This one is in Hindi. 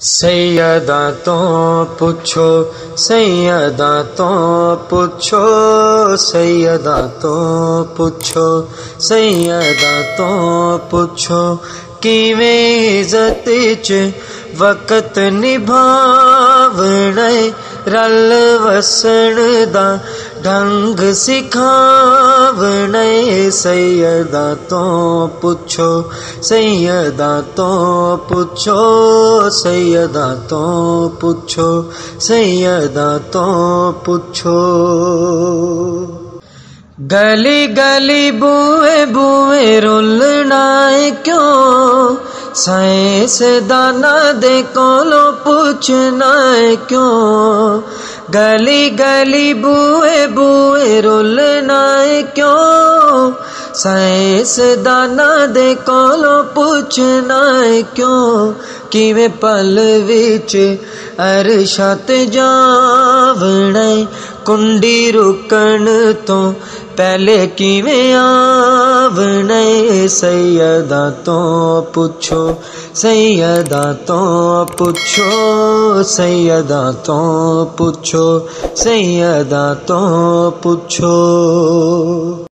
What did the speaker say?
सैयदा तो पूछो, सैयदा तो पूछो, सैयदा तो पूछो, सैयदा तो पूछो, किवें इज़्ज़त च वक़्त निभावणे, रल वसण दा ढंग सिखावणे सैयदा तो पुछो सैयदा तो पुछो सैयदा तो पुछो सैयदा तो पुछो। गली गली बुए बुए रुलना क्यों? साइंस दाना दे कोलो पूछना है क्यों? गली गली बुए बुए रुलना क्यों? साइंस दाना दे कोलो पूछना क्यों? किवें पल विच अरशत जावना कुंडी रुकण तो पहले किवें आवना सैयदा तो पुछो, सैयदा तो पुछो, सैयदा तो पुछो, सैयदा तो पुछो।